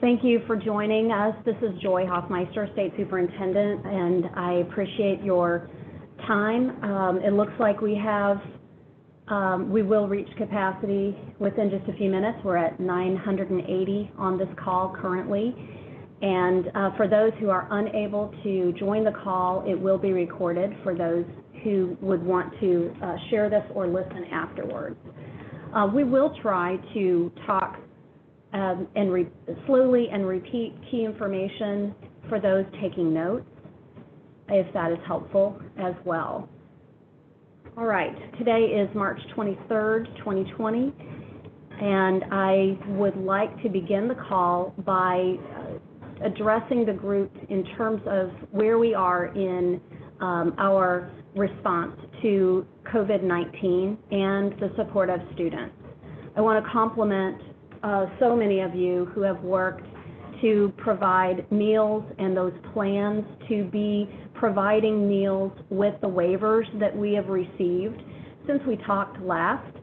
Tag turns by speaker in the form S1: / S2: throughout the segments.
S1: Thank you for joining us. This is Joy Hofmeister, State Superintendent, and I appreciate your time. Um, It looks like we have, um, we will reach capacity within just a few minutes. We're at 980 on this call currently. And uh, for those who are unable to join the call, it will be recorded for those who would want to uh, share this or listen afterwards. Uh, We will try to talk um, and re- slowly and repeat key information for those taking notes, if that is helpful as well. All right, today is March 23rd, 2020, and I would like to begin the call by uh, addressing the group in terms of where we are in um, our response to COVID-19 and the support of students. I want to compliment uh, so many of you who have worked to provide meals and those plans to be providing meals with the waivers that we have received since we talked last.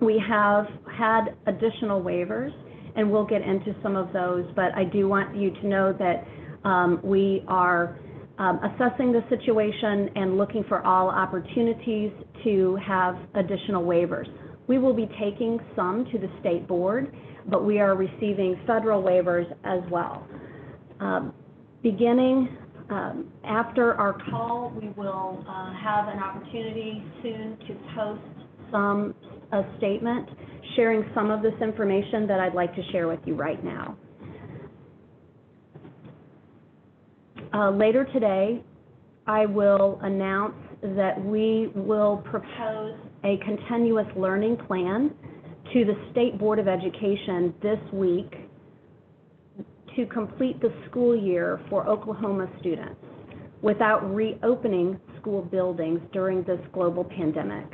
S1: We have had additional waivers, and we'll get into some of those, but I do want you to know that um, we are um, assessing the situation and looking for all opportunities to have additional waivers. We will be taking some to the state board, but we are receiving federal waivers as well. Um, beginning um, after our call, we will uh, have an opportunity soon to post some a statement sharing some of this information that I'd like to share with you right now. Uh, later today, I will announce that we will propose a continuous learning plan to the State Board of Education this week to complete the school year for Oklahoma students without reopening school buildings during this global pandemic.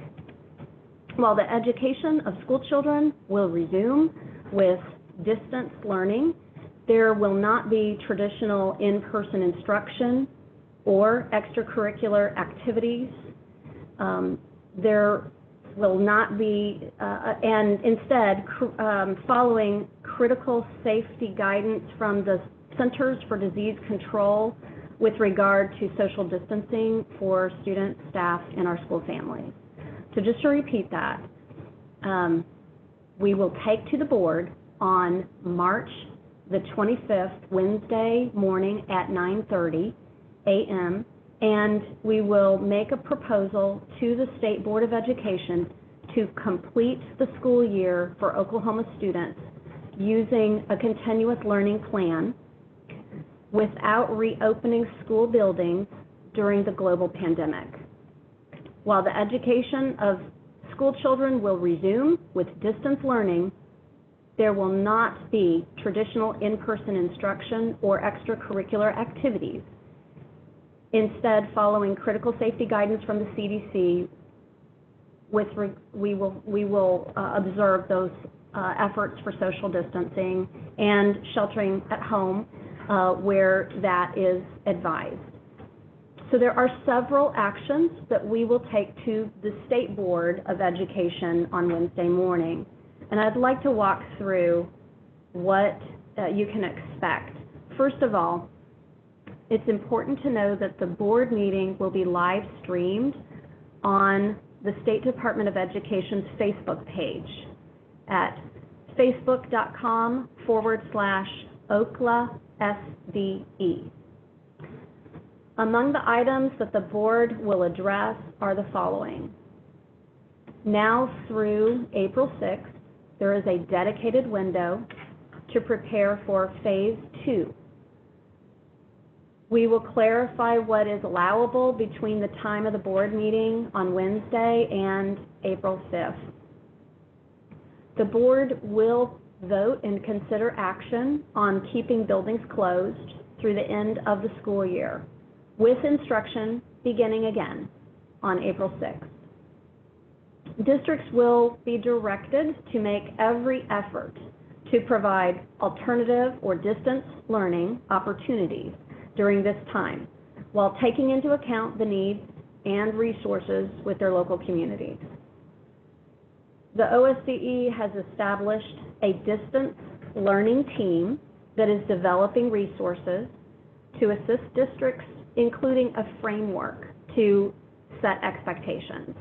S1: While the education of school children will resume with distance learning, there will not be traditional in-person instruction or extracurricular activities. Um, there will not be, uh, and instead, cr- um, following critical safety guidance from the Centers for Disease Control with regard to social distancing for students, staff, and our school families. So just to repeat that, um, we will take to the board on March the 25th, Wednesday morning at 9:30 a.m., and we will make a proposal to the State Board of Education to complete the school year for Oklahoma students using a continuous learning plan without reopening school buildings during the global pandemic. While the education of school children will resume with distance learning, there will not be traditional in-person instruction or extracurricular activities. Instead, following critical safety guidance from the CDC, with re- we will we will uh, observe those uh, efforts for social distancing and sheltering at home uh, where that is advised. So there are several actions that we will take to the State Board of Education on Wednesday morning. And I'd like to walk through what uh, you can expect. First of all, it's important to know that the board meeting will be live streamed on the State Department of Education's Facebook page at facebook.com forward slash OKLA SDE. Among the items that the board will address are the following. Now through April 6th, there is a dedicated window to prepare for phase two. We will clarify what is allowable between the time of the board meeting on Wednesday and April 5th. The board will vote and consider action on keeping buildings closed through the end of the school year, with instruction beginning again on April 6th. Districts will be directed to make every effort to provide alternative or distance learning opportunities during this time, while taking into account the needs and resources with their local communities. The OSDE has established a distance learning team that is developing resources to assist districts, including a framework to set expectations.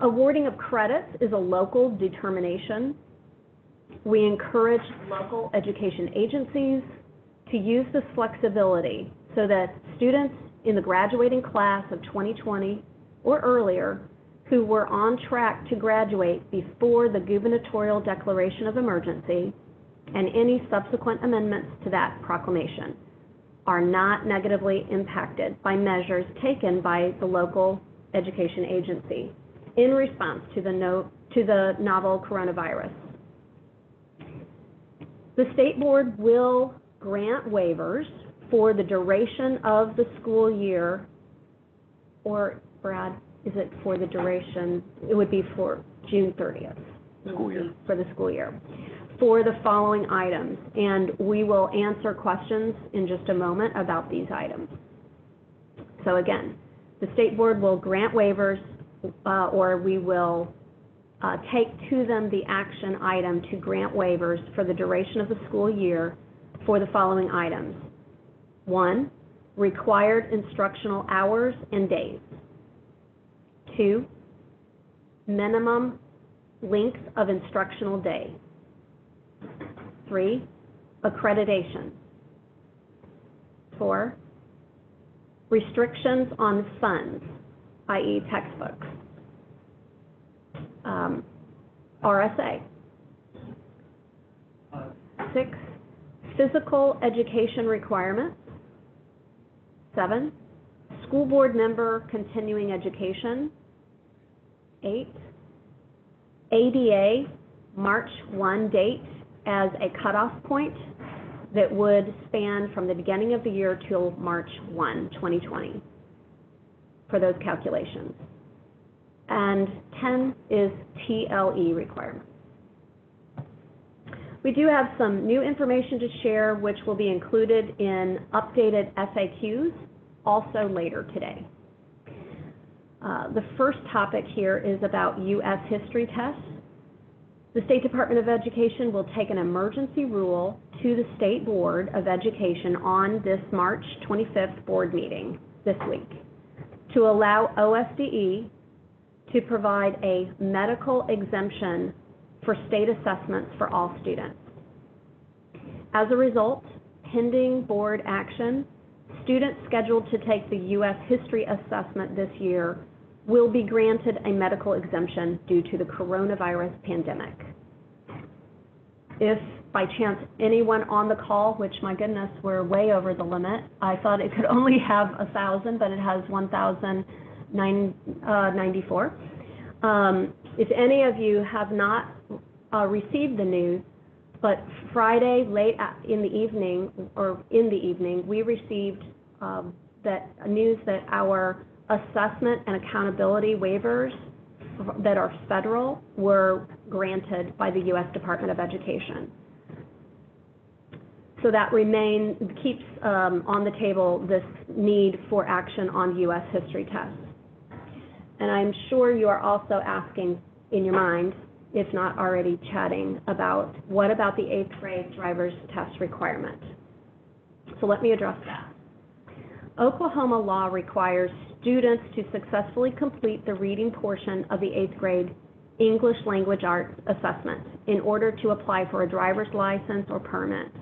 S1: Awarding of credits is a local determination. We encourage local education agencies to use this flexibility so that students in the graduating class of 2020 or earlier who were on track to graduate before the gubernatorial declaration of emergency and any subsequent amendments to that proclamation are not negatively impacted by measures taken by the local education agency in response to the, no, to the novel coronavirus. The state board will grant waivers for the duration of the school year, or Brad, is it for the duration? It would be for June 30th.
S2: School year.
S1: For the school year. For the following items, and we will answer questions in just a moment about these items. So again, the state board will grant waivers, uh, or we will uh, take to them the action item to grant waivers for the duration of the school year for the following items. One, required instructional hours and days. Two, minimum length of instructional day. Three, accreditation. Four, restrictions on funds, i.e. textbooks. Um, RSA. Six, physical education requirements. Seven, school board member continuing education. Eight, ADA March 1 date as a cutoff point that would span from the beginning of the year till March 1, 2020 for those calculations. And 10 is TLE requirements. We do have some new information to share, which will be included in updated FAQs also later today. Uh, the first topic here is about U.S. history tests. The State Department of Education will take an emergency rule to the State Board of Education on this March 25th board meeting this week to allow OSDE to provide a medical exemption for state assessments for all students. As a result, pending board action, students scheduled to take the U.S. history assessment this year will be granted a medical exemption due to the coronavirus pandemic. If by chance anyone on the call, which my goodness, we're way over the limit, I thought it could only have a thousand, but it has one thousand nine, uh. Um, if any of you have not, uh, received the news, but Friday, late in the evening, or in the evening, we received, um, that, news that our assessment and accountability waivers that are federal were granted by the U.S. Department of Education. So that remain, keeps um, on the table this need for action on U.S. history tests. And I'm sure you are also asking in your mind, if not already chatting, about what about the eighth grade driver's test requirement? So let me address that. Oklahoma law requires students to successfully complete the reading portion of the eighth grade English language arts assessment in order to apply for a driver's license or permit.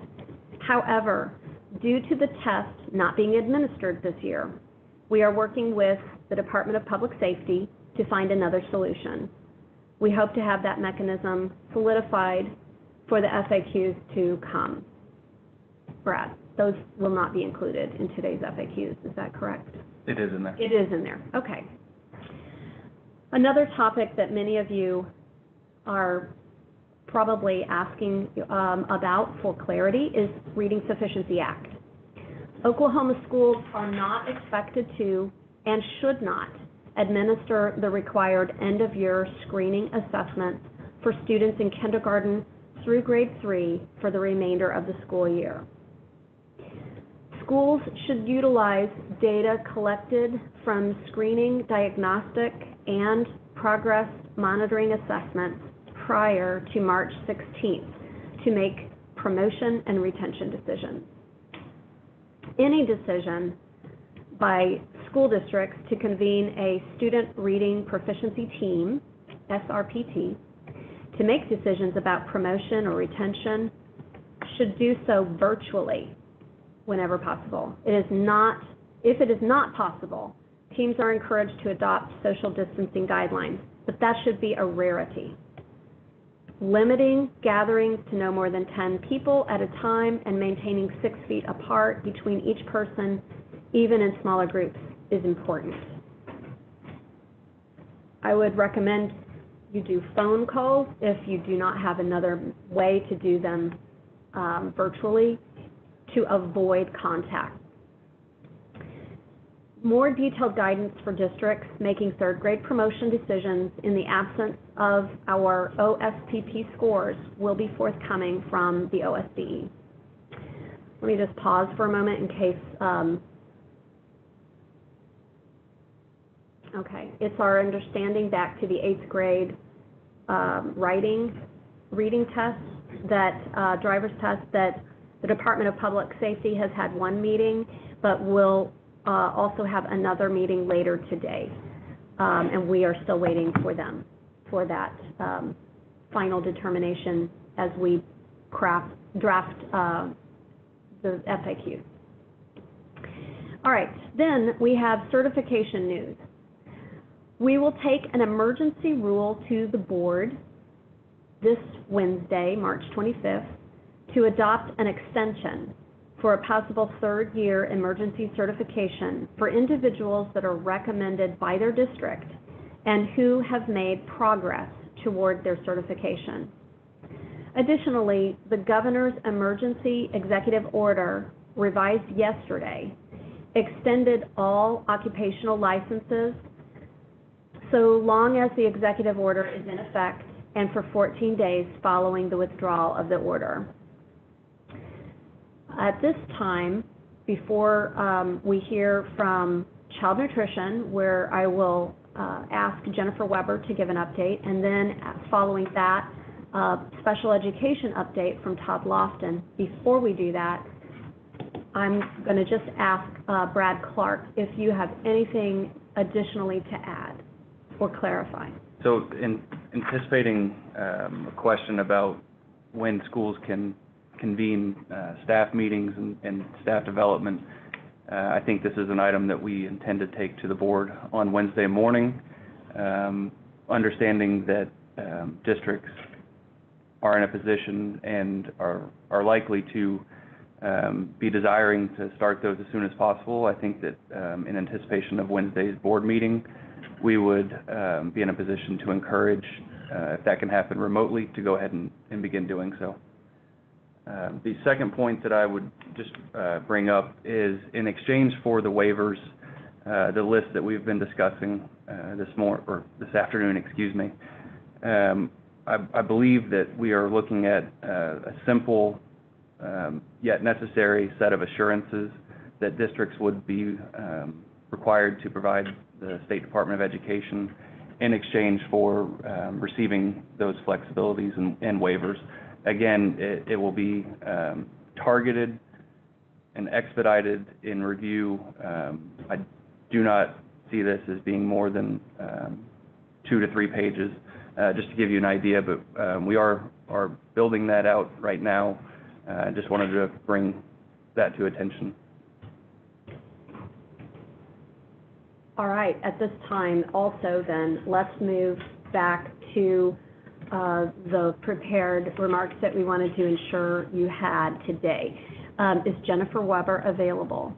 S1: However, due to the test not being administered this year, we are working with the Department of Public Safety to find another solution. We hope to have that mechanism solidified for the FAQs to come. Brad, those will not be included in today's FAQs, is that correct?
S3: It is in there.
S1: It is in there, okay. Another topic that many of you are probably asking um, about for clarity is Reading Sufficiency Act. Oklahoma schools are not expected to and should not administer the required end-of-year screening assessments for students in kindergarten through grade three for the remainder of the school year. Schools should utilize data collected from screening, diagnostic, and progress monitoring assessments prior to March 16th to make promotion and retention decisions. Any decision by school districts to convene a student reading proficiency team, SRPT, to make decisions about promotion or retention should do so virtually whenever possible. It is not, if it is not possible, teams are encouraged to adopt social distancing guidelines, but that should be a rarity. Limiting gatherings to no more than 10 people at a time and maintaining six feet apart between each person, even in smaller groups, is important. I would recommend you do phone calls if you do not have another way to do them um, virtually to avoid contact. More detailed guidance for districts making third grade promotion decisions in the absence of our OSTP scores will be forthcoming from the OSDE. Let me just pause for a moment in case, um, okay, it's our understanding back to the eighth grade um, writing, reading test, that, uh, driver's test, that the Department of Public Safety has had one meeting, but will also have another meeting later today. Um, And we are still waiting for them, for that um, final determination as we craft, draft uh, the FAQ. All right, then we have certification news. We will take an emergency rule to the board this Wednesday, March 25th, to adopt an extension for a possible third-year emergency certification for individuals that are recommended by their district and who have made progress toward their certification. Additionally, the governor's emergency executive order, revised yesterday, extended all occupational licenses so long as the executive order is in effect and for 14 days following the withdrawal of the order. At this time, before um, we hear from Child Nutrition, where I will uh, ask Jennifer Weber to give an update, and then following that, uh, special education update from Todd Loftin. Before we do that, I'm going to just ask uh, Brad Clark if you have anything additionally to add or clarify.
S3: So in anticipating um, a question about when schools can convene uh, staff meetings and- and staff development, uh, I think this is an item that we intend to take to the board on Wednesday morning, um, understanding that um, districts are in a position and are are likely to um, be desiring to start those as soon as possible. I think that um, in anticipation of Wednesday's board meeting, we would um, be in a position to encourage, uh, if that can happen remotely, to go ahead and and begin doing so. Um, The second point that I would just uh, bring up is in exchange for the waivers, uh, the list that we've been discussing uh, this mor, or this afternoon, excuse me, um, I believe that we are looking at a simple um, yet necessary set of assurances that districts would be required to provide the State Department of Education in exchange for receiving those flexibilities and waivers. Again, it will be um, targeted and expedited in review. Um, I do not see this as being more than um, two to three pages, uh, just to give you an idea, but we are are building that out right now. Uh, just wanted to bring that to attention.
S1: All right, at this time, also then, let's move back to the prepared remarks that we wanted to ensure you had today. Um, Is Jennifer Weber available?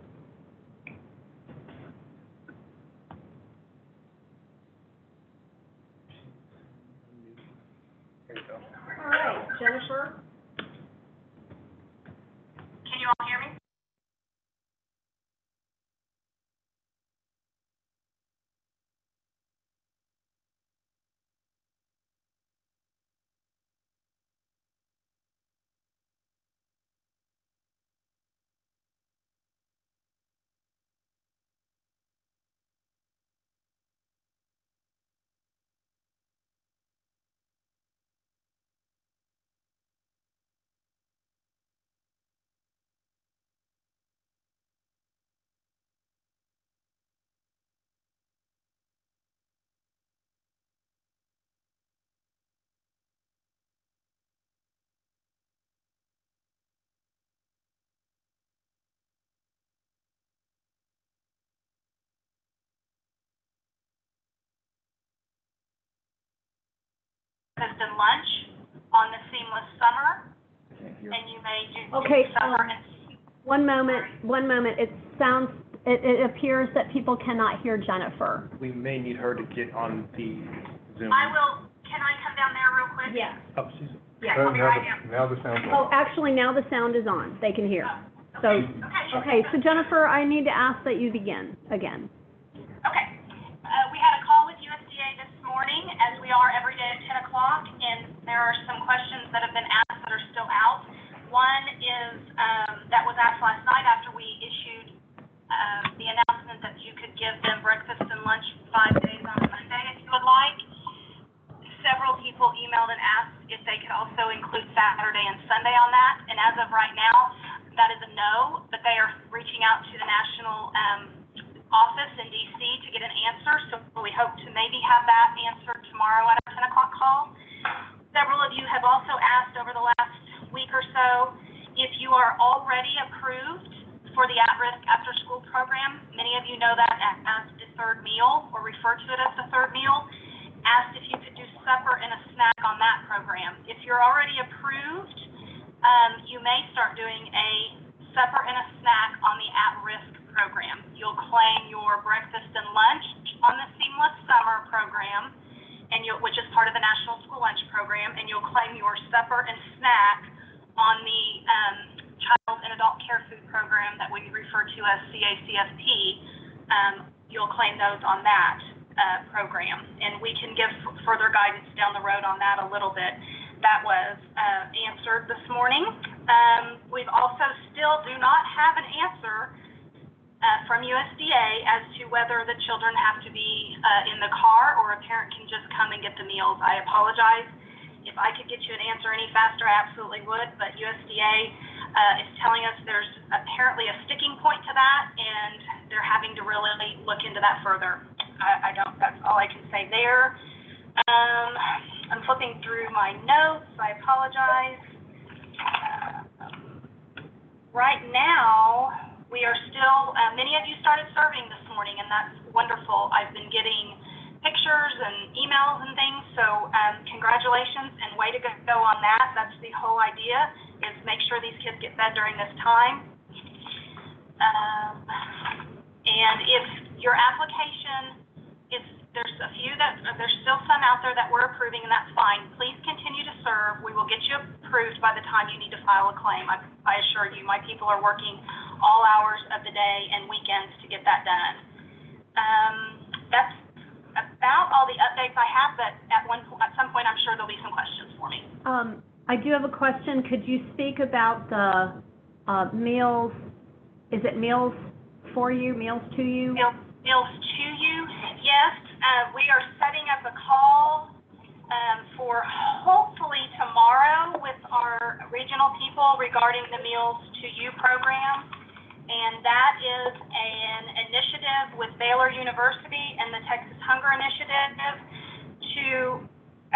S4: Breakfast and lunch on the seamless summer, and you may do
S1: Okay,
S4: do summer
S1: um,
S4: and
S1: One moment, one moment. It sounds, it, it appears that people cannot hear Jennifer.
S5: We may need her to get on the Zoom.
S4: I will, can I come down there real quick?
S1: Yes.
S5: Oh, she's,
S4: Yeah, I'll be
S2: now
S4: right
S2: the-
S4: down.
S2: Now the sound's
S1: Oh,
S2: on.
S1: actually, now the sound is on. They can hear. So,
S4: Okay,
S1: okay, so Jennifer, I need to ask that you begin again.
S4: Okay. Uh, we had a call with USDA this morning, as we are every day at ten o'clock, and there are some questions that have been asked that are still out. One is, um, that was asked last night after we issued, uh, the announcement that you could give them breakfast and lunch five days on Monday if you would like. Several people emailed and asked if they could also include Saturday and Sunday on that, and as of right now, that is a no, but they are reaching out to the national, um, office in DC to get an answer, so we hope to maybe have that answer tomorrow at our ten o'clock call. Several of you have also asked over the last week or so if you are already approved for the at-risk after-school program. Many of you know that as the third meal, or refer to it as the third meal. Asked if you could do supper and a snack on that program. If you're already approved, um, you may start doing a supper and a snack on the at-risk program. You'll claim your breakfast and lunch on the Seamless Summer program, and you, which is part of the National School Lunch Program, and you'll claim your supper and snack on the, um, Child and Adult Care Food Program that we refer to as CACFP. Um, you'll claim those on that, uh, program, and we can give f- further guidance down the road on that a little bit. That was, uh, answered this morning. Um, we've also still do not have an answer uh, from USDA as to whether the children have to be uh, in the car or a parent can just come and get the meals. I apologize. If I could get you an answer any faster, I absolutely would, but USDA uh, is telling us there's apparently a sticking point to that, and they're having to really look into that further. I, I don't, that's all I can say there. Um, I'm flipping through my notes, I apologize. Right now, we are still, uh, many of you started serving this morning, and that's wonderful. I've been getting pictures and emails and things, so, um, congratulations and way to go on that. That's the whole idea, is make sure these kids get fed during this time. Um, and if your application is, there's a few that, there's still some out there that we're approving, and that's fine. Please continue to serve. We will get you approved by the time you need to file a claim. I, I assure you, my people are working all hours of the day and weekends to get that done. Um, that's about all the updates I have, but at one, po- at some point, I'm sure there'll be some questions for me.
S1: Um, I do have a question. Could you speak about the, uh, meals, is it meals for you, meals to you?
S4: Meals, meals to you, yes, uh, we are setting up a call, um, for hopefully tomorrow with our regional people regarding the Meals to You program. And that is an initiative with Baylor University and the Texas Hunger Initiative to,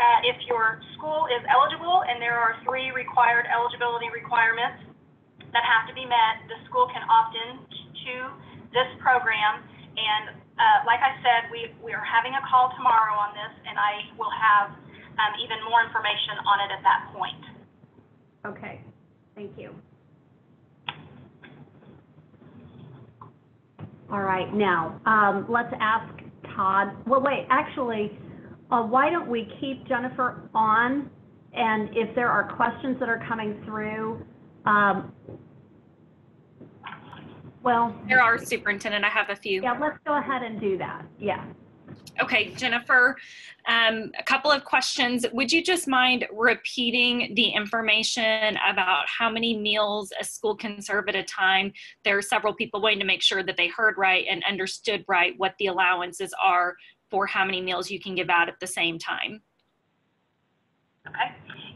S4: uh, if your school is eligible, and there are three required eligibility requirements that have to be met, the school can opt in to this program. And, uh, like I said, we, we are having a call tomorrow on this, and I will have, um, even more information on it at that point.
S1: Okay, thank you. All right, now, um, let's ask Todd, well, wait, actually, uh, why don't we keep Jennifer on? And if there are questions that are coming through, um, well,
S6: There are, Superintendent, I have a few.
S1: yeah, let's go ahead and do that, yeah.
S6: Okay, Jennifer, um, a couple of questions. Would you just mind repeating the information about how many meals a school can serve at a time? There are several people waiting to make sure that they heard right and understood right what the allowances are for how many meals you can give out at the same time.
S4: Okay?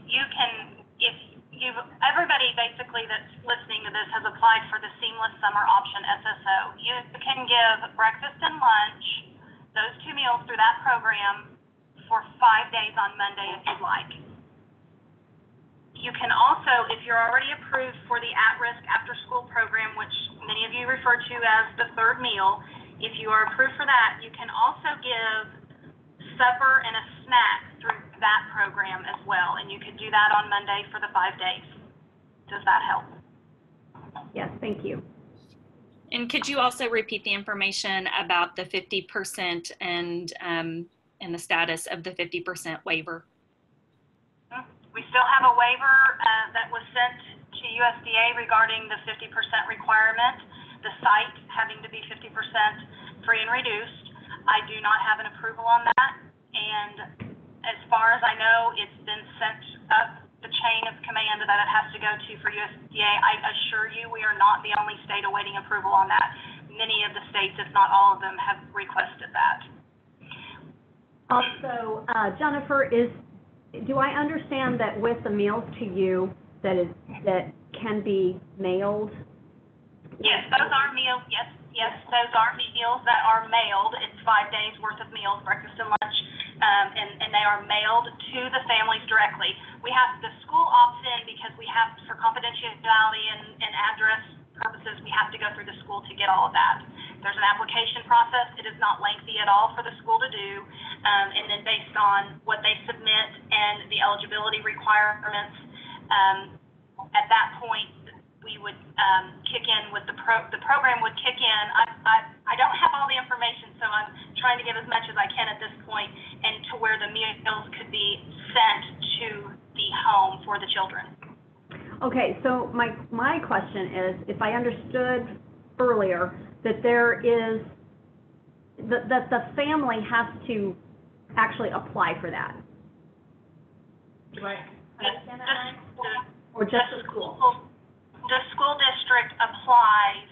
S4: You can, if you've, everybody basically that's listening to this has applied for the Seamless Summer Option SSO. You can give breakfast and lunch, those two meals through that program for five days on Monday if you'd like. You can also, if you're already approved for the at-risk after-school program, which many of you refer to as the third meal, if you are approved for that, you can also give supper and a snack through that program as well, and you could do that on Monday for the five days. Does that help?
S1: Yes, thank you.
S6: And could you also repeat the information about the 50% and, um, and the status of the 50% waiver?
S4: We still have a waiver uh, that was sent to USDA regarding the 50% requirement, the site having to be 50% free and reduced. I do not have an approval on that, and as far as I know, it's been sent up the chain of command that it has to go to for USDA. I assure you, we are not the only state awaiting approval on that. Many of the states, if not all of them, have requested that.
S1: Also, uh, Jennifer, is, do I understand that with the meals to you, that is, that can be mailed?
S4: Yes, those are meals, yes, yes, those are meals that are mailed. It's five days worth of meals, breakfast and lunch, um, and, and they are mailed to the families directly. We have, the school opts in because we have, for confidentiality and, and address purposes, we have to go through the school to get all of that. There's an application process. It is not lengthy at all for the school to do. Um, and then based on what they submit and the eligibility requirements, um, at that point, we would um, kick in with the pro, the program would kick in. I, I, I don't have all the information, so I'm trying to get as much as I can at this point, and to where the meals could be sent to the home for the children.
S1: Okay, so my, my question is, if I understood earlier, that there is, that, that the family has to actually apply for that? Do I understand that right? Or just
S4: the
S1: the school?
S4: The school district applies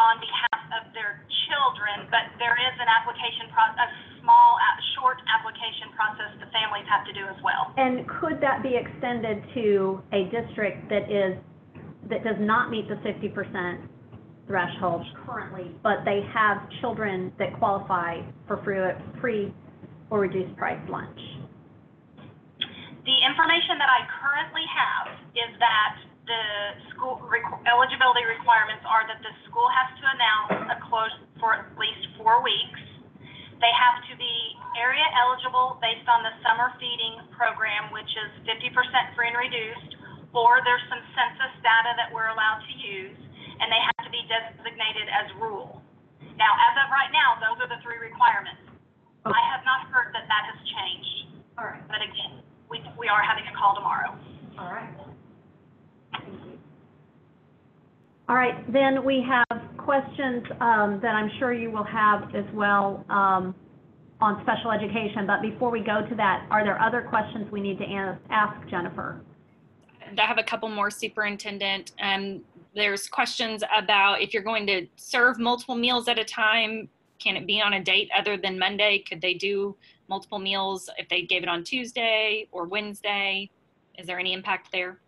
S4: on behalf of their children, but there is an application pro, a small, a short application process the families have to do as well.
S1: And could that be extended to a district that is, that does not meet the fifty percent threshold currently, but they have children that qualify for free, free or reduced price lunch?
S4: The information that I currently have is that the school requ- eligibility requirements are that the school has to announce a close for at least four weeks. They have to be area eligible based on the summer feeding program, which is fifty percent free and reduced, or there's some census data that we're allowed to use, and they have to be designated as rural. Now, as of right now, those are the three requirements. I have not heard that that has changed,
S1: All right,
S4: but again, we, we are having a call tomorrow.
S1: all right. All right, then we have questions um, that I'm sure you will have as well um, on special education. But before we go to that, are there other questions we need to ask Jennifer?
S6: I have a couple more, Superintendent. Um, there's questions about if you're going to serve multiple meals at a time, can it be on a date other than Monday? Could they do multiple meals if they gave it on Tuesday or Wednesday? Is there any impact there?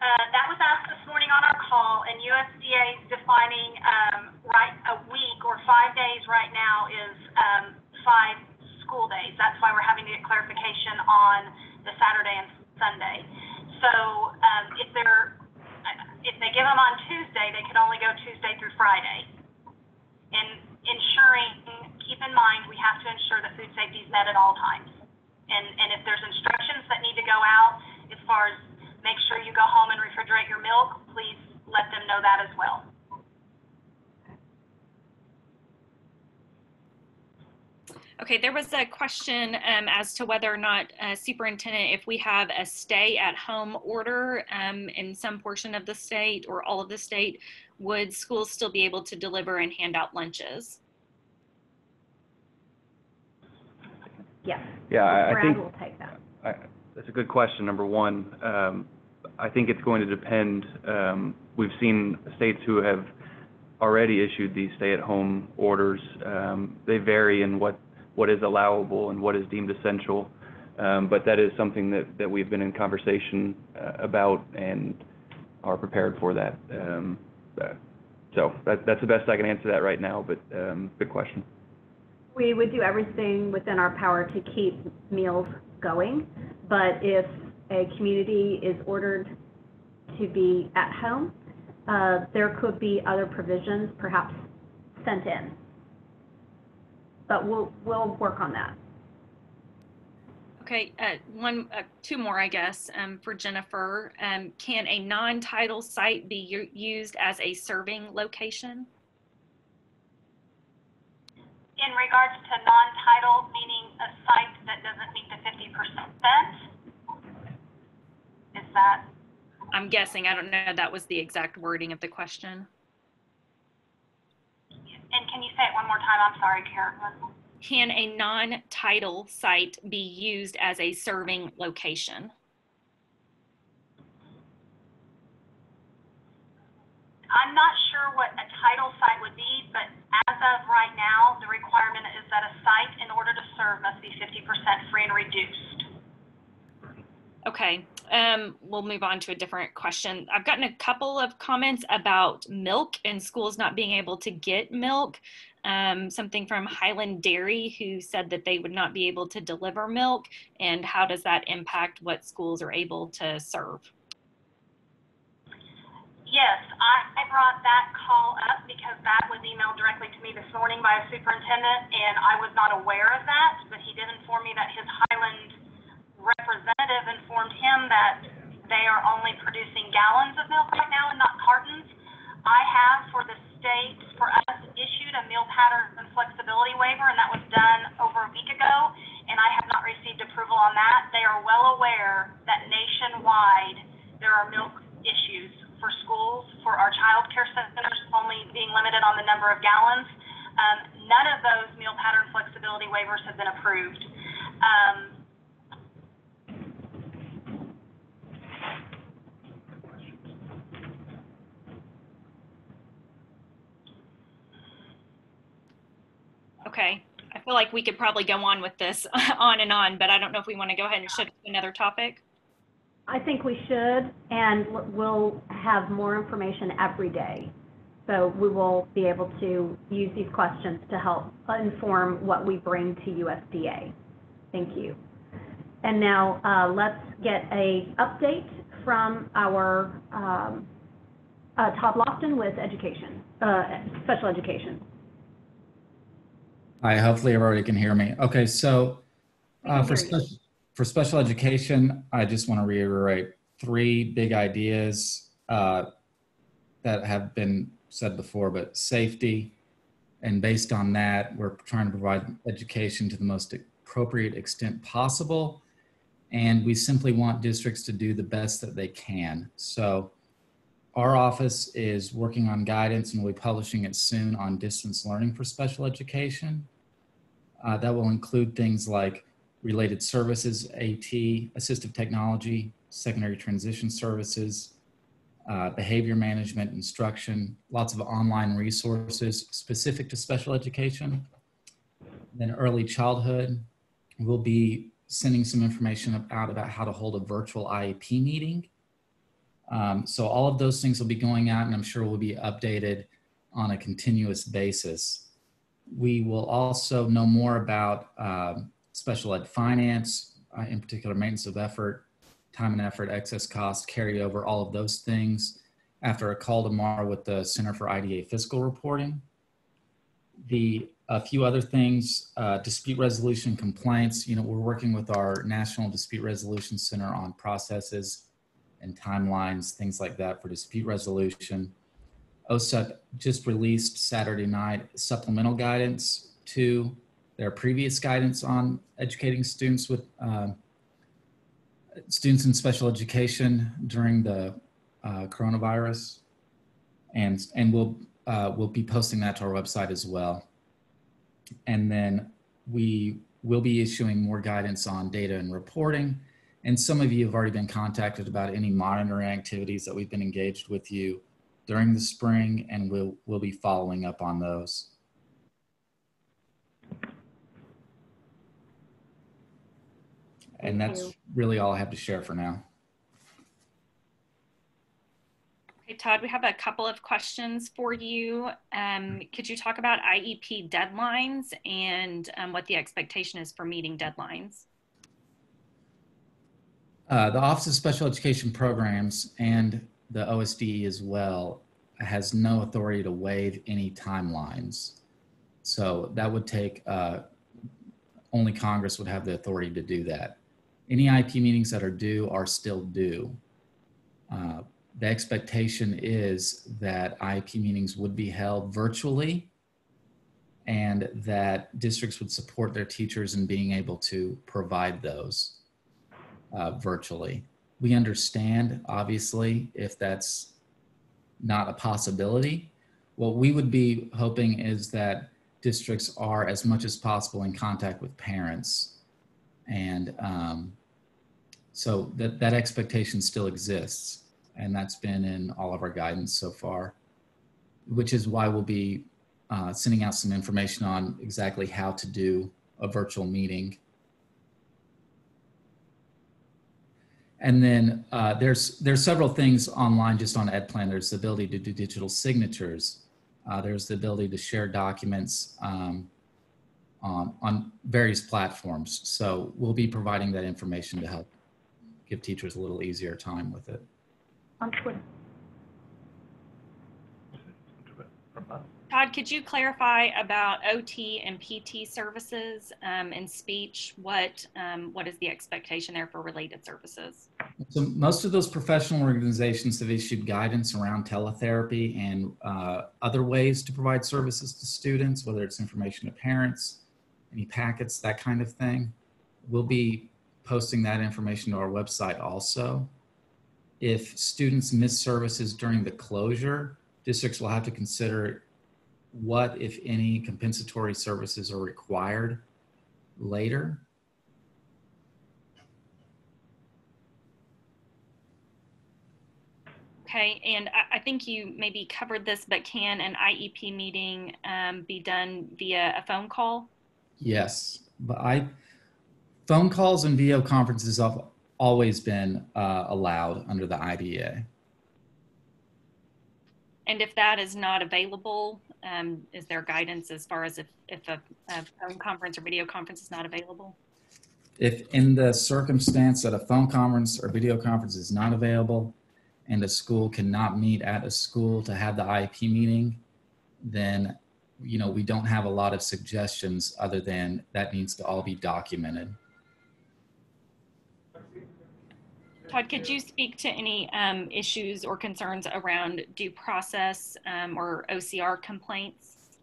S4: Uh, that was asked this morning on our call, and USDA is defining, um, right, a week or five days right now is, um, five school days. That's why we're having to get clarification on the Saturday and Sunday. So, um, if they're, if they give them on Tuesday, they can only go Tuesday through Friday. And ensuring, keep in mind, we have to ensure that food safety is met at all times. And, and if there's instructions that need to go out as far as make sure you go home and refrigerate your milk, please let them know that as well.
S6: Okay, there was a question um, as to whether or not, uh, Superintendent, if we have a stay-at-home order um, in some portion of the state or all of the state, would schools still be able to deliver and hand out lunches?
S1: Yes.
S3: Yeah, I- I
S1: Brad
S3: think,
S1: will take that.
S3: I- that's a good question, number one. Um, I think it's going to depend, um, we've seen states who have already issued these stay-at-home orders. Um, They vary in what, what is allowable and what is deemed essential. But that is something that, we've been in conversation uh, about and are prepared for that. Uh, So that's the best I can answer that right now, but good question.
S1: We would do everything within our power to keep meals going, but if a community is ordered to be at home, uh, there could be other provisions perhaps sent in. but we'll, we'll work on that.
S6: Okay, uh, one, uh, two more, I guess, um, for Jennifer. Um, can a non-title site be used as a serving location?
S4: In regards to non-title, meaning a site that doesn't meet the fifty percent? Is that,
S6: I'm guessing, I don't know, that was the exact wording of the question.
S4: and can you say it one more time? I'm sorry, Carolyn.
S6: Can a non-title site be used as a serving location?
S4: I'm not sure what a title site would be, but as of right now, the requirement is that a site, in order to serve, must be fifty percent free and reduced.
S6: Okay, um, we'll move on to a different question. I've gotten a couple of comments about milk and schools not being able to get milk. Um, something from Hiland Dairy who said that they would not be able to deliver milk, and how does that impact what schools are able to serve?
S4: Yes, I, brought that call up because that was emailed directly to me this morning by a superintendent, and I was not aware of that, but he did inform me that his Hiland representative informed him that they are only producing gallons of milk right now and not cartons. I have, for the state, for us, issued a meal pattern and flexibility waiver, and that was done over a week ago, and I have not received approval on that. They are well aware that nationwide, there are milk for our child care centers only being limited on the number of gallons. Um, none of those meal pattern flexibility waivers have been approved. Um,
S6: Okay, I feel like we could probably go on with this on and on, but I don't know if we want to go ahead and shift to another topic.
S1: I think we should, and we'll have more information every day. So we will be able to use these questions to help inform what we bring to USDA. Thank you. And now, uh, let's get a update from our, um, uh, Todd Loftin with education, uh, special education.
S7: Hi, hopefully everybody can hear me. Okay, so uh, for special, for special education, I just want to reiterate three big ideas uh, that have been said before, but safety. And based on that, we're trying to provide education to the most appropriate extent possible. And we simply want districts to do the best that they can. So our office is working on guidance and we'll be publishing it soon on distance learning for special education. Uh, that will include things like related services, AT, assistive technology, secondary transition services, uh, behavior management, instruction, lots of online resources specific to special education. Then early childhood, we'll be sending some information out about how to hold a virtual IEP meeting. Um, so all of those things will be going out and I'm sure will be updated on a continuous basis. We will also know more about um, special ed finance, uh, in particular maintenance of effort, time and effort, excess cost, carryover, all of those things after a call tomorrow with the Center for IDEA Fiscal Reporting. The a few other things, uh, dispute resolution compliance. You know, we're working with our National Dispute Resolution Center on processes and timelines, things like that for dispute resolution. OSEP just released Saturday night supplemental guidance to their previous guidance on educating students with uh, students in special education during the uh, coronavirus, and and we'll uh, we'll be posting that to our website as well. And then we will be issuing more guidance on data and reporting. And some of you have already been contacted about any monitoring activities that we've been engaged with you during the spring, and we'll we'll be following up on those. And
S1: Thank
S7: that's
S1: you.
S7: really all I have to share for now.
S6: Okay, Todd, we have a couple of questions for you. Um, could you talk about IEP deadlines and um, what the expectation is for meeting deadlines?
S7: Uh, the Office of Special Education Programs and the OSDE as well has no authority to waive any timelines. So that would take, uh, only Congress would have the authority to do that. Any IEP meetings that are due are still due. Uh, The expectation is that IEP meetings would be held virtually and that districts would support their teachers in being able to provide those uh, virtually. We understand, obviously, if that's not a possibility. What we would be hoping is that districts are as much as possible in contact with parents. And um, so that, that expectation still exists. And that's been in all of our guidance so far, which is why we'll be uh, sending out some information on exactly how to do a virtual meeting. And then uh, there's there's several things online just on EdPlan. There's the ability to do digital signatures. Uh, there's the ability to share documents um, on, on various platforms. So we'll be providing that information to help give teachers a little easier time with it.
S1: On Twitter.
S6: Todd, could you clarify about OT and PT services um, and speech? What um, what is the expectation there for related services?
S7: So most of those professional organizations have issued guidance around teletherapy and uh, other ways to provide services to students, whether it's information to parents, any packets, that kind of thing. We'll be posting that information to our website also. If students miss services during the closure, districts will have to consider what, if any, compensatory services are required later.
S6: Okay, and I, I think you maybe covered this, but can an IEP meeting um, be done via a phone call?
S7: Yes, but I, phone calls and video conferences have always been uh, allowed under the IDEA.
S6: And if that is not available, um, is there guidance as far as if, if a, a phone conference or video conference is not available?
S7: If in the circumstance that a phone conference or video conference is not available and a school cannot meet at a school to have the IEP meeting, then, you know, we don't have a lot of suggestions other than that needs to all be documented.
S6: Todd, could you speak to any um, issues or concerns around due process um, or OCR complaints?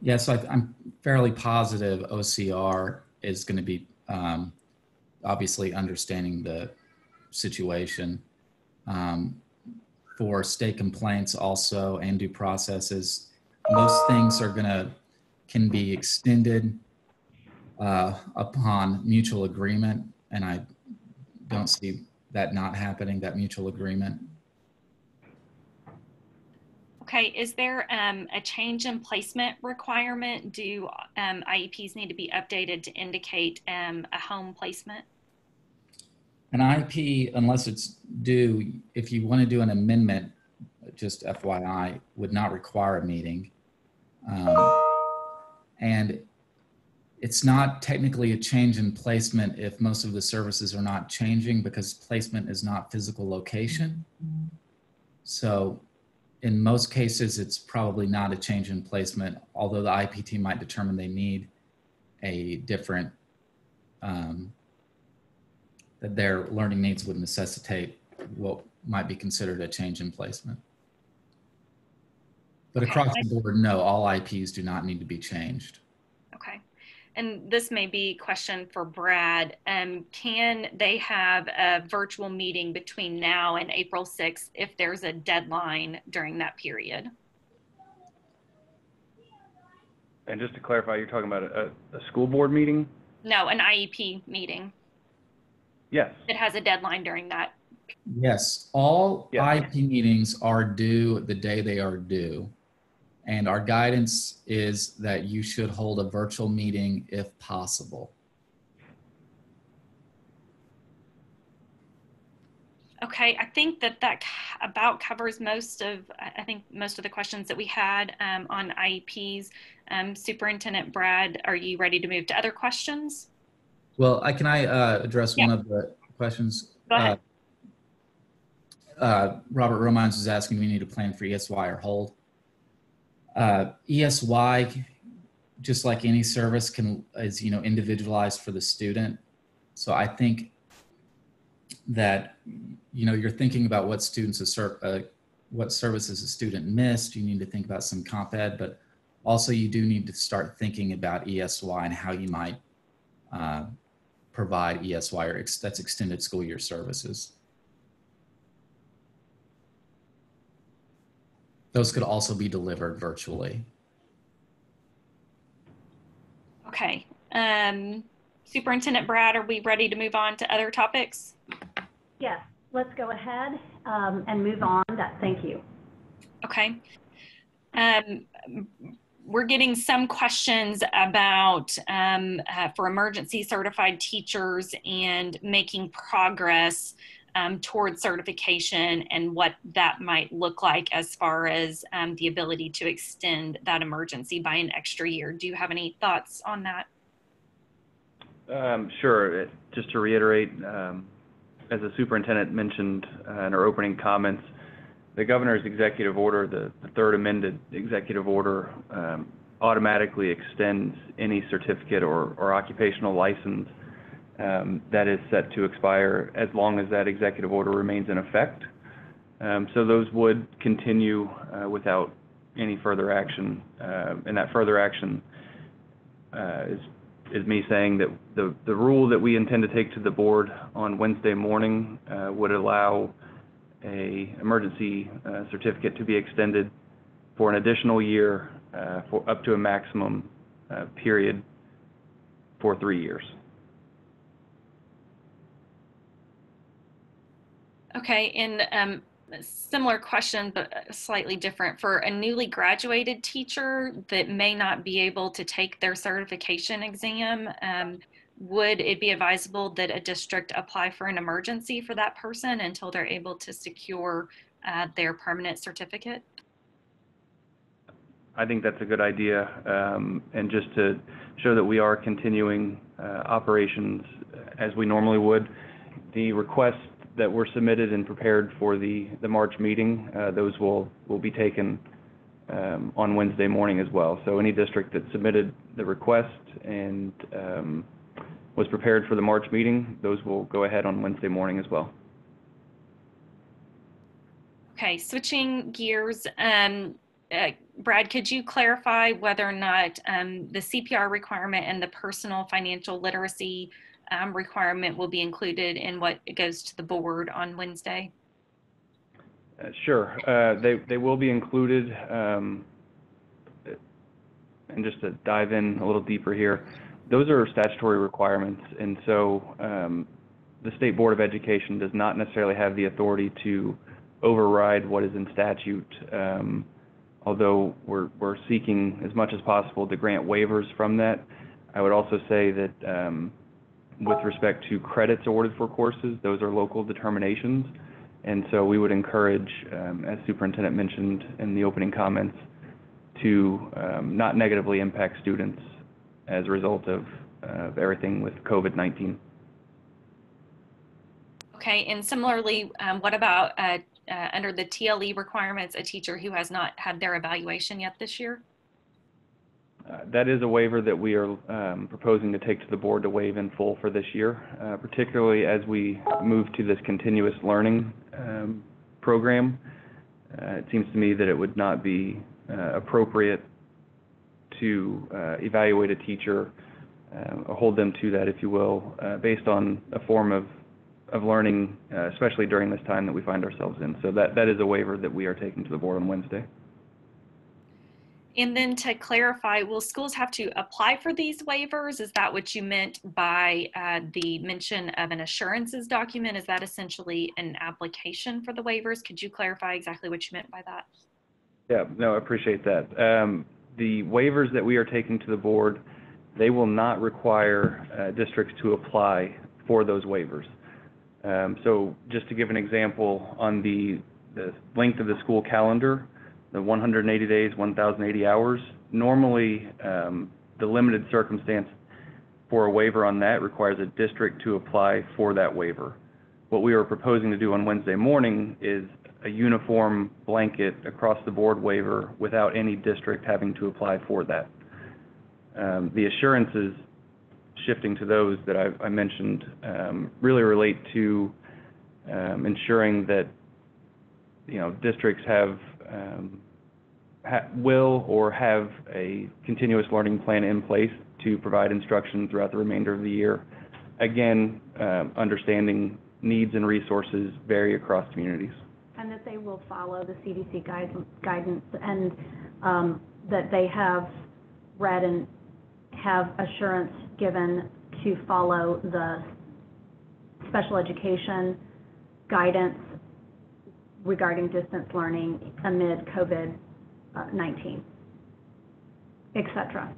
S7: Yes, I, I'm fairly positive OCR is going to be um, obviously understanding the situation. Um, for state complaints also and due processes, most things are going to can be extended uh, upon mutual agreement, and I don't see that not happening. That mutual agreement.
S6: Okay, is there um, a change in placement requirement? Do um, IEPs need to be updated to indicate um, a home placement?
S7: An IEP, unless it's due, if you want to do an amendment, just FYI, would not require a meeting. Um, and it's not technically a change in placement if most of the services are not changing because placement is not physical location. So in most cases, it's probably not a change in placement, although the IPT might determine they need a different, um, that their learning needs would necessitate what might be considered a change in placement. But across the board, no, all IEPs do not need to be changed.
S6: Okay. And this may be a question for Brad. Um, can they have a virtual meeting between now and April 6th if there's a deadline during that period?
S3: And just to clarify, you're talking about a, a school board meeting?
S6: No, an IEP meeting
S3: Yes.
S6: It has a deadline during that.
S7: Yes, all
S3: Yeah.
S7: IEP meetings are due the day they are due. And our guidance is that you should hold a virtual meeting if possible.
S6: Okay, I think that that about covers most of, I think, most of the questions that we had um, on IEPs. Um, Superintendent Brad, are you ready to move to other questions?
S7: Well, I, can I uh, address one of the questions?
S6: Go ahead.
S7: Uh, uh, Robert Romines was asking, do we need to plan for ESY or hold? Uh, ESY just like any service can is you know individualized for the student. So I think that you know you're thinking about what students a ser- uh, what services a student missed. You need to think about some comp ed, but also you do need to start thinking about ESY and how you might uh, provide ESY or ex- that's extended school year services. Those could also be delivered virtually.
S6: Okay. Um, Superintendent Brad, are we ready to move on to other topics?
S1: Yes, let's go ahead um, and move on. That, thank you.
S6: Okay. Um, we're getting some questions about um, uh, for emergency certified teachers and making progress um, towards certification and what that might look like as far as um, the ability to extend that emergency by an extra year. Do you have any thoughts on that?
S3: Um, Sure. It- Just to reiterate, um, as the superintendent mentioned uh, in our opening comments, the governor's executive order, the the third amended executive order, um, automatically extends any certificate or or occupational license that is set to expire as long as that executive order remains in effect. Um, So those would continue uh, without any further action. Uh, And that further action uh, is is me saying that the, rule that we intend to take to the board on Wednesday morning would allow a emergency certificate to be extended for an additional year for up to a maximum period for three years.
S6: Okay, and um, similar question, but slightly different. For a newly graduated teacher that may not be able to take their certification exam, um, would it be advisable that a district apply for an emergency for that person until they're able to secure uh, their permanent certificate?
S3: I think that's a good idea. Um, and just to show that we are continuing uh, operations as we normally would, the requests that were submitted and prepared for the, the March meeting, uh, those will, will be taken um, on Wednesday morning as well. So any district that submitted the request and um, was prepared for the March meeting, those will go ahead on Wednesday morning as well.
S6: Okay, switching gears, um, uh, Brad, could you clarify whether or not um, the CPR requirement and the personal financial literacy um, requirement will be included in what goes to the board on Wednesday?
S3: Uh, Sure. Uh, They, they will be included. um, And just to dive in a little deeper here, those are statutory requirements. And so um, the State Board of Education does not necessarily have the authority to override what is in statute. um, Although we're, we're seeking as much as possible to grant waivers from that. I would also say that um, with respect to credits awarded for courses, those are local determinations. And so we would encourage, um, as Superintendent mentioned in the opening comments, to um, not negatively impact students as a result of, of everything with COVID-19.
S6: Okay, and similarly, um, what about uh, uh, under the TLE requirements, a teacher who has not had their evaluation yet this year?
S3: Uh, That is a waiver that we are um, proposing to take to the board to waive in full for this year, uh, particularly as we move to this continuous learning um, program. Uh, It seems to me that it would not be uh, appropriate to uh, evaluate a teacher, uh, or hold them to that, if you will, based on a form of, of learning, especially during this time that we find ourselves in. So that, that is a waiver that we are taking to the board on Wednesday.
S6: And then to clarify, will schools have to apply for these waivers? Is that what you meant by uh, the mention of an assurances document? Is that essentially an application for the waivers? Could you clarify exactly what you meant by that?
S3: Yeah, no, I appreciate that. Um, The waivers that we are taking to the board, they will not require uh, districts to apply for those waivers. Um, So just to give an example, on the, the length of the school calendar, the 180 days, 1,080 hours, normally, um, the limited circumstance for a waiver on that requires a district to apply for that waiver. What we are proposing to do on Wednesday morning is a uniform blanket across the board waiver without any district having to apply for that. Um, The assurances, shifting to those that I I mentioned, um, really relate to um, ensuring that, you know, districts have, ha- will or have a continuous learning plan in place to provide instruction throughout the remainder of the year. Again, um, understanding needs and resources vary across communities.
S1: And that they will follow the CDC guidance and um, that they have read and have assurance given to follow the special education guidance regarding distance learning amid COVID-19, et cetera.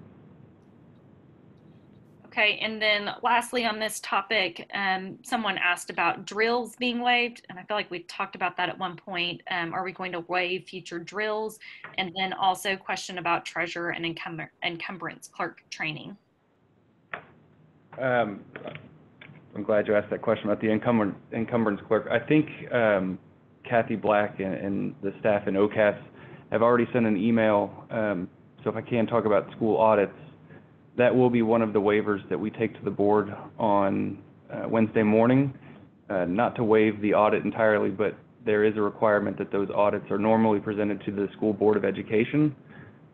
S6: Okay, and then lastly on this topic, um, someone asked about drills being waived, and I feel like we talked about that at one point. Um, are we going to waive future drills? And then also question about treasurer and encumber- encumbrance clerk training.
S3: Um, I'm glad you asked that question about the encumbrance, encumbrance clerk. I think um, Kathy Black and, and the staff in OCAS have already sent an email. Um, so if I can talk about school audits, that will be one of the waivers that we take to the board on uh, Wednesday morning. Uh, not to waive the audit entirely, but there is a requirement that those audits are normally presented to the school board of education.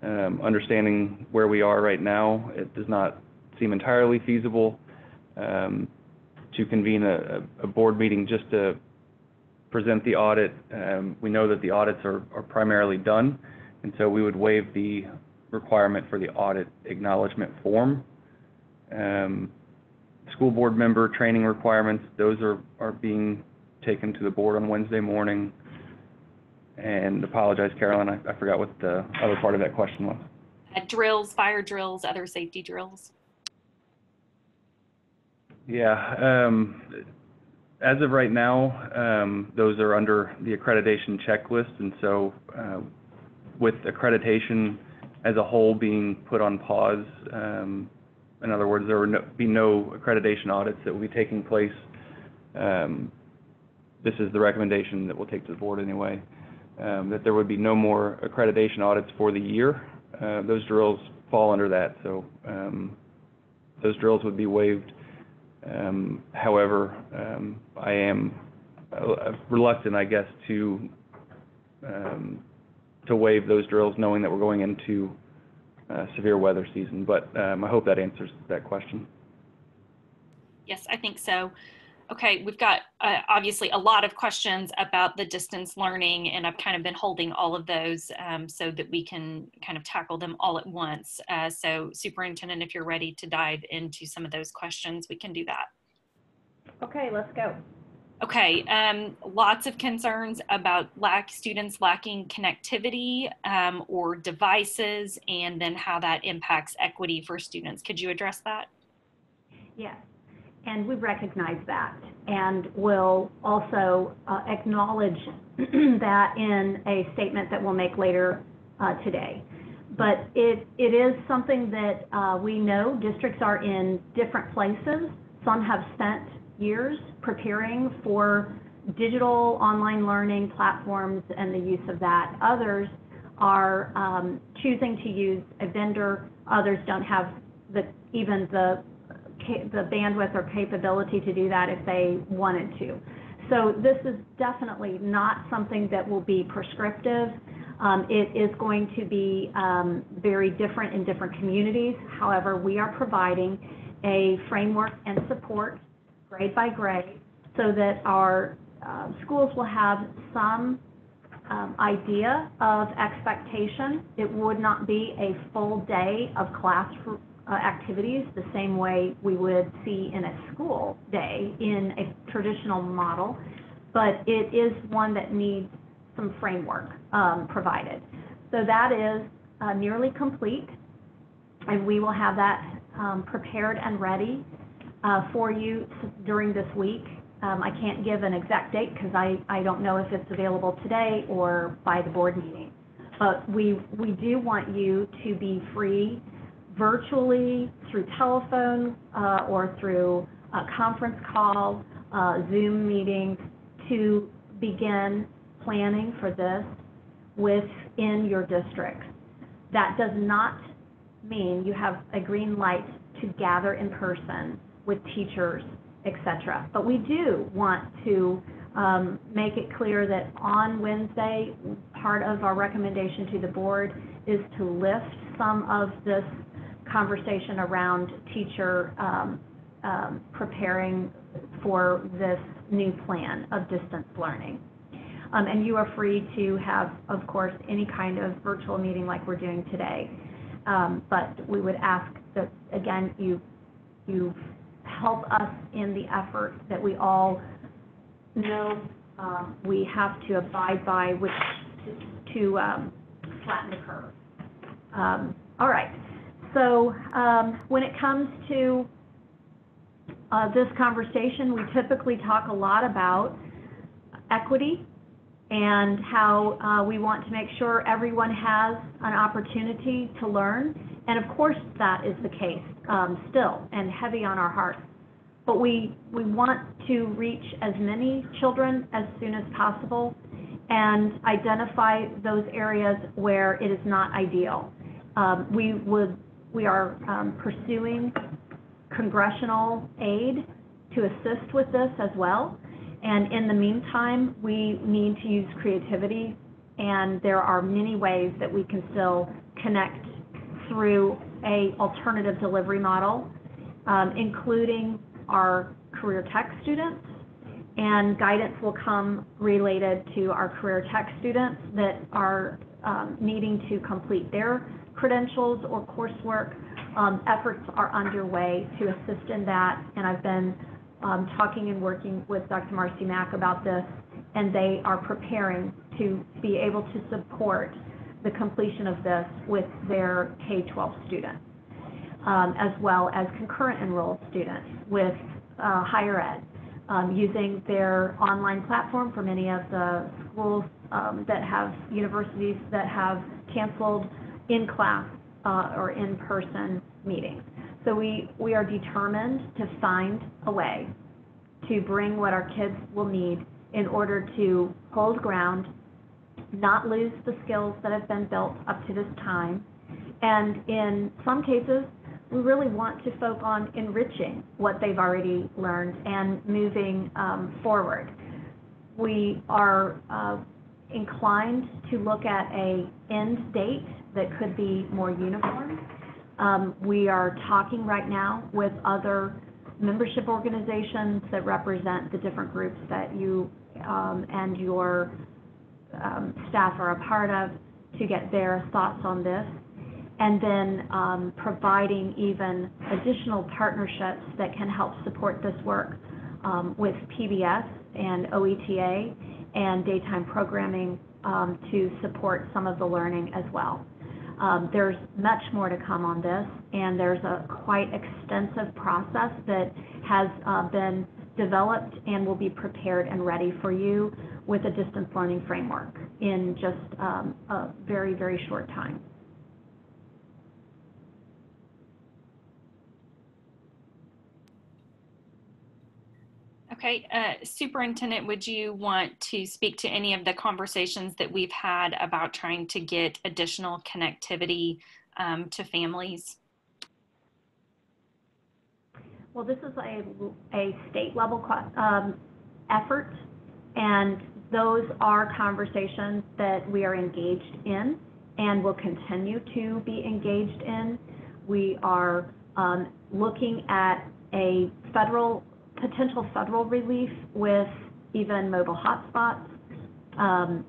S3: Um, understanding where we are right now, it does not seem entirely feasible um, to convene a, a board meeting just to present the audit. Um, we know that the audits are, are primarily done, and so we would waive the requirement for the audit acknowledgement form. Um, school board member training requirements, those are, are being taken to the board on Wednesday morning. And apologize, Carolyn, I, I forgot what the other part of that question was.
S6: Uh, drills, fire drills, other safety drills.
S3: Yeah, um, as of right now, um, those are under the accreditation checklist, and so, uh, with accreditation as a whole being put on pause, um, in other words, there will no, be no accreditation audits that will be taking place. Um, this is the recommendation that we'll take to the board anyway, that there would be no more accreditation audits for the year. Uh, those drills fall under that, so, those drills would be waived. Um, however, um, I am uh, reluctant, I guess, to, um, to waive those drills, knowing that we're going into, uh, severe weather season. But, I hope that answers that question.
S6: Yes, I think so. Okay, we've got uh, obviously a lot of questions about the distance learning, and I've kind of been holding all of those um, so that we can kind of tackle them all at once. Uh, so, Superintendent, if you're ready to dive into some of those questions, we can do that.
S1: Okay, let's go.
S6: Okay, um, lots of concerns about lack students lacking connectivity um, or devices, and then how that impacts equity for students. Could you address that?
S1: Yes, and we recognize that and will also uh, acknowledge that in a statement that we'll make later uh, today. But it, it is something that uh, we know districts are in different places. Some have spent years preparing for digital online learning platforms and the use of that. Others are um, choosing to use a vendor. Others don't have the, even the the bandwidth or capability to do that if they wanted to. So this is definitely not something that will be prescriptive. Um, it is going to be um, very different in different communities. However, we are providing a framework and support grade by grade so that our uh, schools will have some um, idea of expectation. It would not be a full day of classroom uh, activities the same way we would see in a school day in a traditional model, but it is one that needs some framework um, provided. So that is uh, nearly complete, and we will have that um, prepared and ready uh, for you during this week. Um, I can't give an exact date because I, I don't know if it's available today or by the board meeting. But we, we do want you to be free virtually through telephone uh, or through a conference call, uh, Zoom meetings to begin planning for this within your districts. That does not mean you have a green light to gather in person with teachers, et cetera. But we do want to um, make it clear that on Wednesday, part of our recommendation to the board is to lift some of this conversation around teacher um, um, preparing for this new plan of distance learning. Um, And you are free to have, of course, any kind of virtual meeting like we're doing today. Um, But we would ask that, again, you, you help us in the effort that we all know um, we have to abide by, which to- to um, flatten the curve. All right, so um, when it comes to uh, this conversation, we typically talk a lot about equity and how uh, we want to make sure everyone has an opportunity to learn. And of course, that is the case um, still and heavy on our hearts. But we, we want to reach as many children as soon as possible and identify those areas where it is not ideal. Um, We would, we are um, pursuing congressional aid to assist with this as well. And in the meantime, we need to use creativity, and there are many ways that we can still connect through a alternative delivery model, um, including our career tech students. And guidance will come related to our career tech students that are um, needing to complete their credentials or coursework. Um, Efforts are underway to assist in that, and I've been um, talking and working with Dr. Marcie Mack about this, and they are preparing to be able to support the completion of this with their K-12 students, um, as well as concurrent enrolled students with uh, higher ed, um, using their online platform for many of the schools um, that have, universities that have canceled in-class uh, or in-person meetings. So we, we are determined to find a way to bring what our kids will need in order to hold ground, not lose the skills that have been built up to this time. And in some cases, we really want to focus on enriching what they've already learned and moving um, forward. We are uh, inclined to look at a end date that could be more uniform. Um, We are talking right now with other membership organizations that represent the different groups that you um, and your um, staff are a part of to get their thoughts on this. And then providing even additional partnerships that can help support this work with PBS and OETA and daytime programming to support some of the learning as well. Um, There's much more to come on this, and there's a quite extensive process that has uh, been developed and will be prepared and ready for you with a distance learning framework in just um, a very, very short time.
S6: Okay, uh, Superintendent, would you want to speak to any of the conversations that we've had about trying to get additional connectivity um, to families?
S1: Well, this is a, a state level um, effort, and those are conversations that we are engaged in and will continue to be engaged in. We are um, looking at a federal, potential federal relief with even mobile hotspots, um,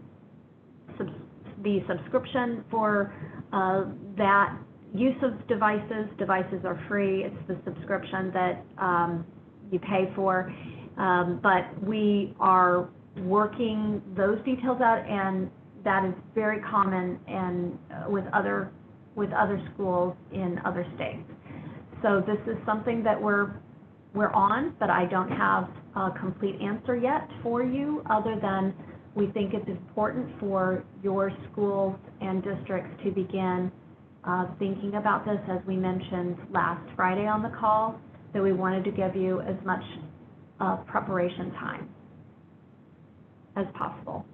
S1: the subscription for uh, that use of devices. Devices are free. It's the subscription that um, you pay for. Um, But we are working those details out, and that is very common and uh, with other, with other schools in other states. So this is something that we're, we're on, but I don't have a complete answer yet for you, other than we think it's important for your schools and districts to begin uh, thinking about this, as we mentioned last Friday on the call, that we wanted to give you as much uh, preparation time as possible.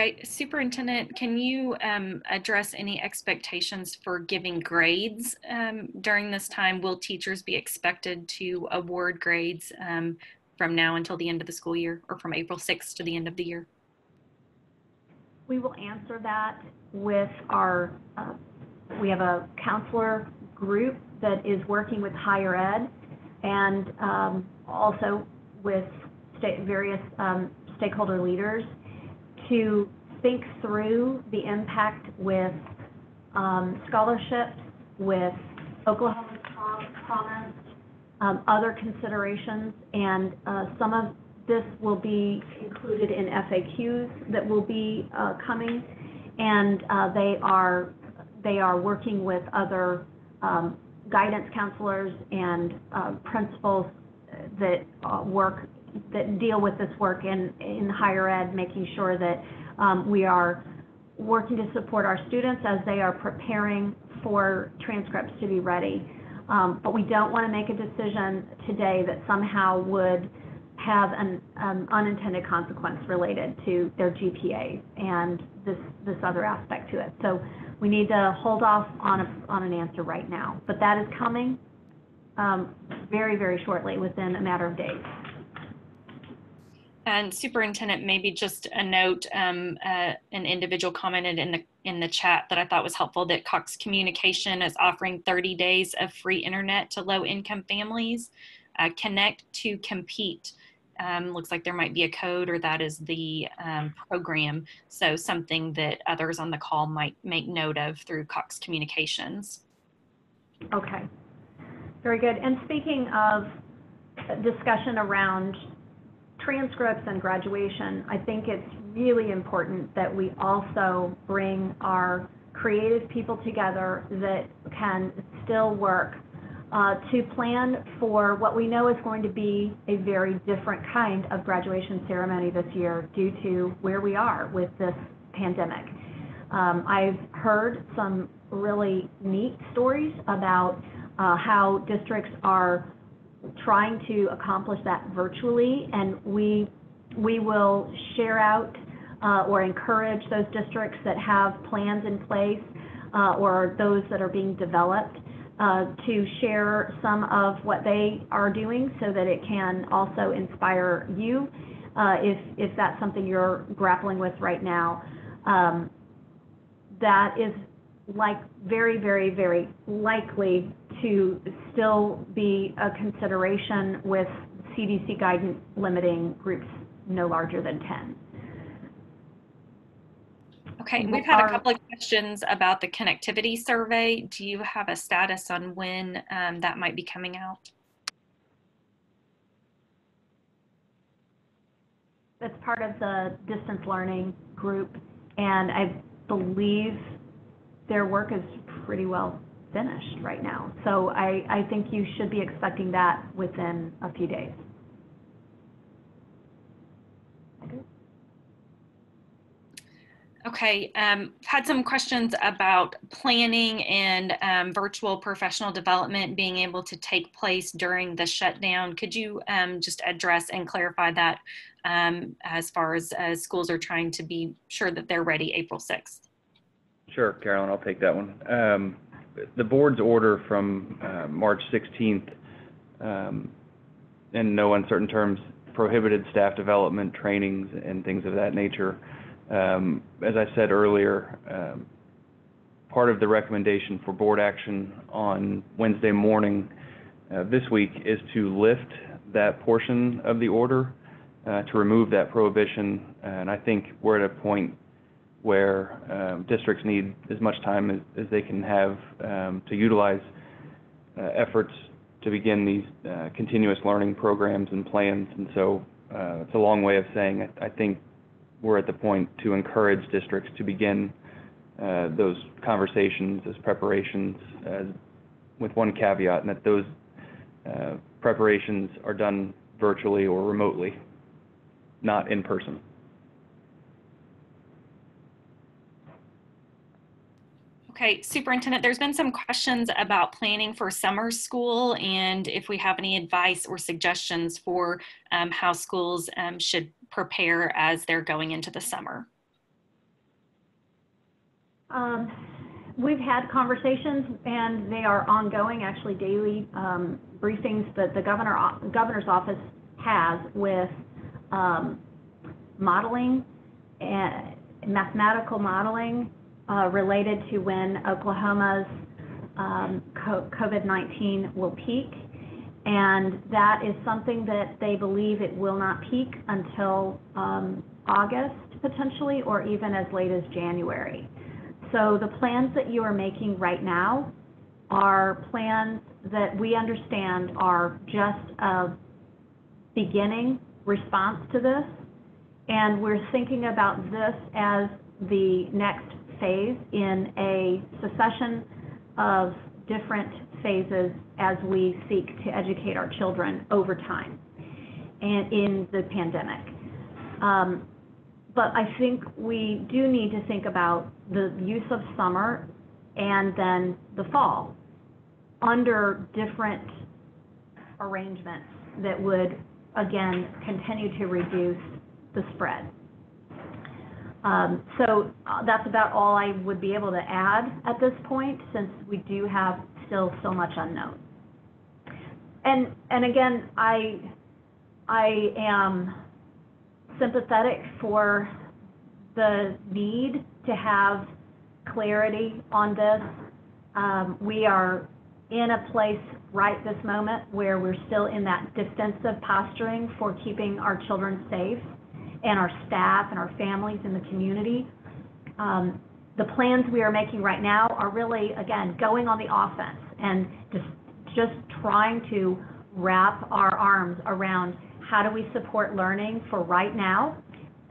S6: Okay, Superintendent, can you um, address any expectations for giving grades um, during this time? Will teachers be expected to award grades um, from now until the end of the school year or from April 6th to the end of the year?
S1: We will answer that with our, uh, we have a counselor group that is working with higher ed and um, also with various um, stakeholder leaders to think through the impact with um, scholarships, with Oklahoma Prom- Promise, um, other considerations, and uh, some of this will be included in FAQs that will be uh, coming, and uh, they are they are working with other um, guidance counselors and uh, principals that uh, work that deal with this work in in higher ed, making sure that um, we are working to support our students as they are preparing for transcripts to be ready. Um, but we don't want to make a decision today that somehow would have an um, unintended consequence related to their GPA and this this other aspect to it. So we need to hold off on a, on an answer right now. But that is coming um, very very shortly, within a matter of days.
S6: And Superintendent, maybe just a note, um, uh, an individual commented in the in the chat that I thought was helpful that Cox Communication is offering 30 days of free internet to low income families. Uh, connect to compete. Um, looks like there might be a code or that is the um, program. So something that others on the call might make note of through Cox Communications.
S1: Okay, very good. And speaking of discussion around transcripts and graduation, I think it's really important that we also bring our creative people together that can still work uh, to plan for what we know is going to be a very different kind of graduation ceremony this year due to where we are with this pandemic. Um, I've heard some really neat stories about uh, how districts are trying to accomplish that virtually, and we we will share out uh, or encourage those districts that have plans in place uh, or those that are being developed uh, to share some of what they are doing so that it can also inspire you uh, if if that's something you're grappling with right now. Um, that is like very, very, very likely to still be a consideration with CDC guidance limiting groups no larger than 10.
S6: Okay, we've had a couple of questions about the connectivity survey. Do you have a status on when um, that might be coming out?
S1: That's part of the distance learning group, and I believe their work is pretty well finished right now. So I, I think you should be expecting that within a few days.
S6: Okay, um, had some questions about planning and um, virtual professional development being able to take place during the shutdown. Could you um, just address and clarify that um, as far as, as schools are trying to be sure that they're ready April 6th?
S3: Sure, Carolyn, I'll take that one. The board's order from uh, March 16th, um, in no uncertain terms, prohibited staff development, trainings, and things of that nature. Um, As I said earlier, um, part of the recommendation for board action on Wednesday morning uh, this week is to lift that portion of the order, uh, to remove that prohibition. And I think we're at a point where um, districts need as much time as, as they can have um, to utilize uh, efforts to begin these uh, continuous learning programs and plans. And so uh, it's a long way of saying I, I think we're at the point to encourage districts to begin uh, those conversations as preparations as, with one caveat, and that those uh, preparations are done virtually or remotely, not in person.
S6: Okay, Superintendent, there's been some questions about planning for summer school and if we have any advice or suggestions for um, how schools um, should prepare as they're going into the summer.
S1: Um, We've had conversations, and they are ongoing, actually daily um, briefings that the governor, governor's office has with um, modeling, and mathematical modeling uh, related to when Oklahoma's um, COVID-19 will peak. And that is something that they believe it will not peak until um, August potentially, or even as late as January. So the plans that you are making right now are plans that we understand are just a beginning response to this. And we're thinking about this as the next phase in a succession of different phases as we seek to educate our children over time and in the pandemic. Um, but I think we do need to think about the use of summer and then the fall under different arrangements that would, again, continue to reduce the spread. Um, So uh, that's about all I would be able to add at this point, since we do have still so much unknown. And, and again, I, I am sympathetic for the need to have clarity on this. Um, We are in a place right this moment where we're still in that defensive posturing for keeping our children safe and our staff and our families in the community. Um, The plans we are making right now are really, again, going on the offense and just, just trying to wrap our arms around how do we support learning for right now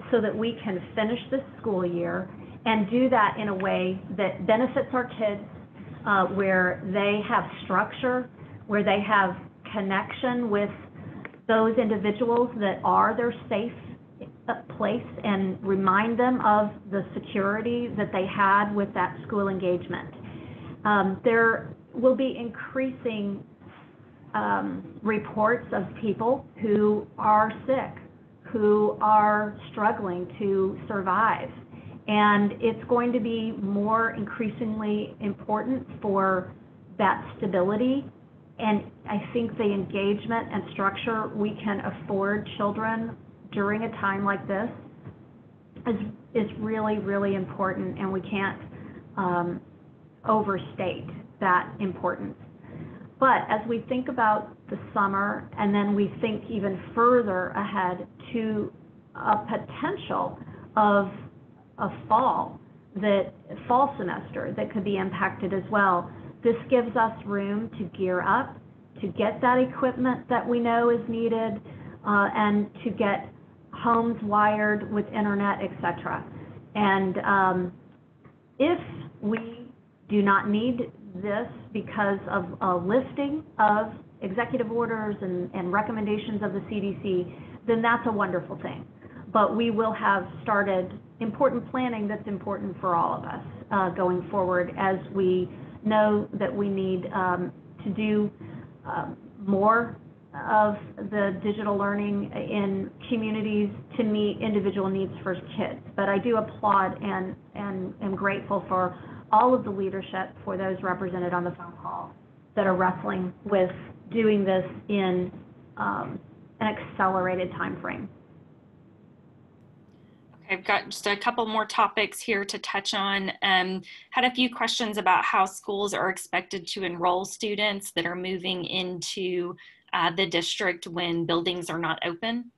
S1: so that we can finish this school year and do that in a way that benefits our kids, uh, where they have structure, where they have connection with those individuals that are their safe place and remind them of the security that they had with that school engagement. Um, there will be increasing um, reports of people who are sick, who are struggling to survive. And it's going to be more increasingly important for that stability. And I think the engagement and structure we can afford children during a time like this is, is really, really important, and we can't um, overstate that importance. But as we think about the summer, and then we think even further ahead to a potential of a fall, that fall semester that could be impacted as well, this gives us room to gear up, to get that equipment that we know is needed, uh, and to get homes wired with internet, et cetera. And um, if we do not need this because of a lifting of executive orders and, and recommendations of the CDC, then that's a wonderful thing. But we will have started important planning that's important for all of us uh, going forward as we know that we need um, to do um, more of the digital learning in communities to meet individual needs for kids. But I do applaud and, and am grateful for all of the leadership for those represented on the phone call that are wrestling with doing this in um, an accelerated timeframe.
S6: Okay, I've got just a couple more topics here to touch on. Um, had a few questions about how schools are expected to enroll students that are moving into uh, the district when buildings are not open.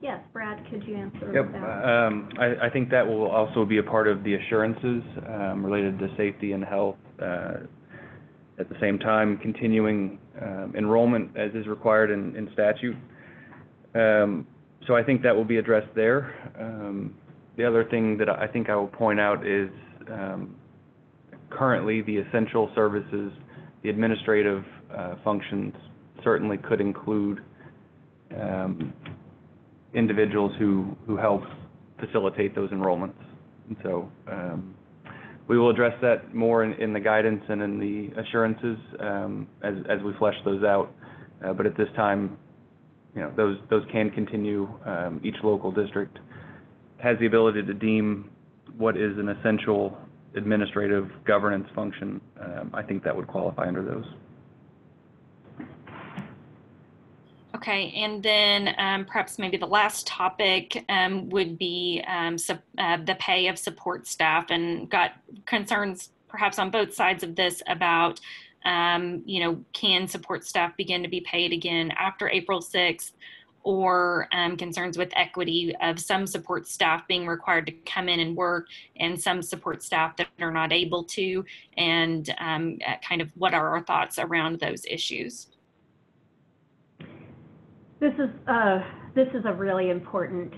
S1: Yes, Brad, could you answer
S3: Yep,
S1: that?
S3: um, I, I think that will also be a part of the assurances, um, related to safety and health. Uh, At the same time, continuing, um, enrollment as is required in, in statute. Um, so I think that will be addressed there. Um, the other thing that I think I will point out is, um, currently, the essential services, the administrative, uh, functions certainly could include, um, individuals who, who help facilitate those enrollments. And so, um, we will address that more in, in the guidance and in the assurances, um, as, as we flesh those out. Uh, but at this time, you know, those, those can continue. Um, each local district has the ability to deem what is an essential administrative governance function, um, I think that would qualify under those.
S6: Okay, and then um, perhaps maybe the last topic um, would be um, uh, the pay of support staff, and got concerns perhaps on both sides of this about, um, you know, can support staff begin to be paid again after April 6th, or um, concerns with equity of some support staff being required to come in and work, and some support staff that are not able to, and um, uh, kind of what are our thoughts around those issues?
S1: This is, uh, this is a really important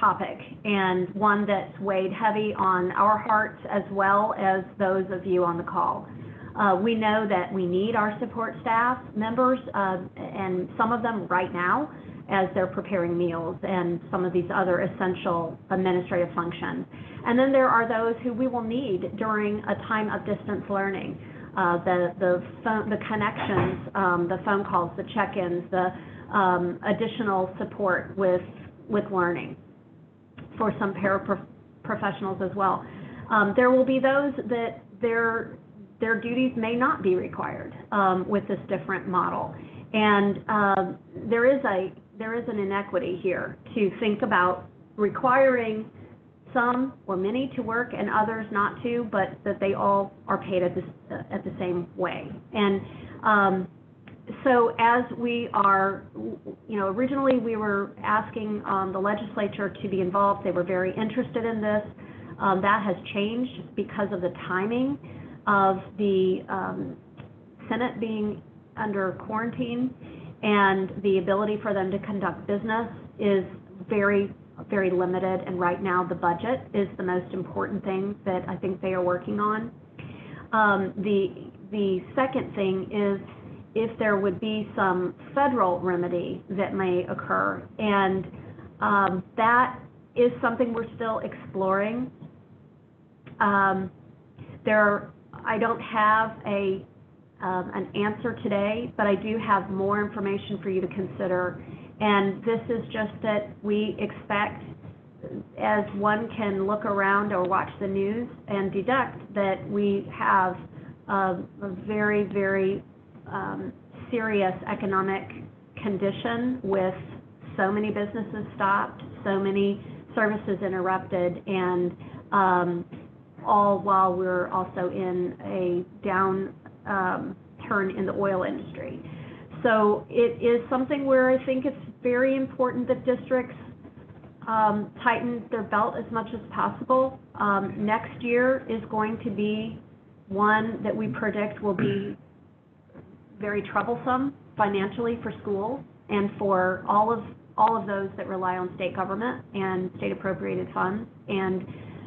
S1: topic and one that's weighed heavy on our hearts as well as those of you on the call. Uh, we know that we need our support staff members, uh, and some of them right now as they're preparing meals and some of these other essential administrative functions. And then there are those who we will need during a time of distance learning. Uh, the, the phone, the connections, um, the phone calls, the check-ins, the, um, additional support with, with learning for some paraprofessionals as well. Um, there will be those that their, their duties may not be required um, with this different model. And um, there is a there is an inequity here to think about requiring some or many to work and others not to, but that they all are paid at, uh, at the same way. And um, so as we are, you know, originally we were asking um, the legislature to be involved. They were very interested in this. Um, that has changed because of the timing of the um, Senate being under quarantine and the ability for them to conduct business is very, very limited. And right now, the budget is the most important thing that I think they are working on. Um, the the second thing is if there would be some federal remedy that may occur. And um, that is something we're still exploring. Um, there, I don't have a an answer today, but I do have more information for you to consider. And this is just that we expect, as one can look around or watch the news and deduct, that we have a, a very, very um, serious economic condition with so many businesses stopped, so many services interrupted, and um, all while we're also in a down um, turn in the oil industry. So it is something where I think it's very important that districts um, tighten their belt as much as possible. Um, next year is going to be one that we predict will be very troublesome financially for schools and for all of all of those that rely on state government and state appropriated funds and